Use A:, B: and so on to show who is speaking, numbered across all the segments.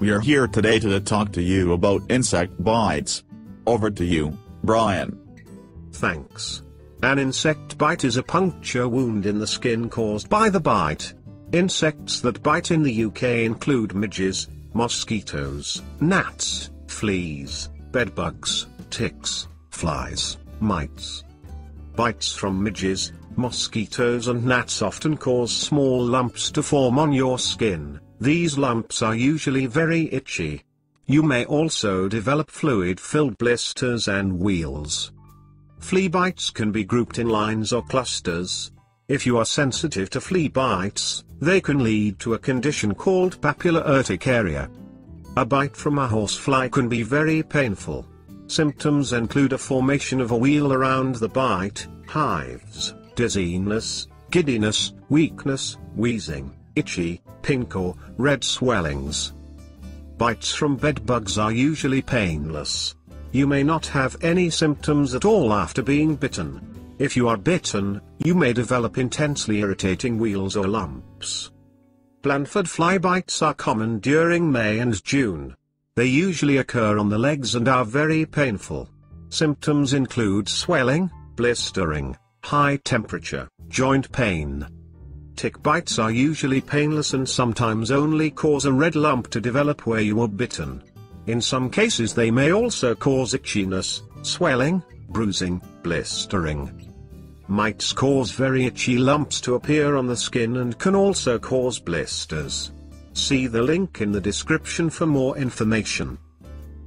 A: We are here today to talk to you about insect bites. Over to you, Brian.
B: Thanks. An insect bite is a puncture wound in the skin caused by the bite. Insects that bite in the UK include midges, mosquitoes, gnats, fleas, bedbugs, ticks, flies, mites. Bites from midges, mosquitoes and gnats often cause small lumps to form on your skin. These lumps are usually very itchy. You may also develop fluid-filled blisters and wheals. Flea bites can be grouped in lines or clusters. If you are sensitive to flea bites, they can lead to a condition called papular urticaria. A bite from a horsefly can be very painful. Symptoms include a formation of a wheal around the bite, hives, dizziness, giddiness, weakness, wheezing, itchy, pink or red swellings. Bites from bedbugs are usually painless. You may not have any symptoms at all after being bitten. If you are bitten, you may develop intensely irritating wheals or lumps. Blandford fly bites are common during May and June. They usually occur on the legs and are very painful. Symptoms include swelling, blistering, high temperature, joint pain. Tick bites are usually painless and sometimes only cause a red lump to develop where you were bitten. In some cases they may also cause itchiness, swelling, bruising, blistering. Mites cause very itchy lumps to appear on the skin and can also cause blisters. See the link in the description for more information.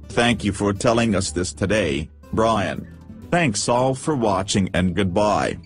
A: Thank you for telling us this today, Brian. Thanks all for watching and goodbye.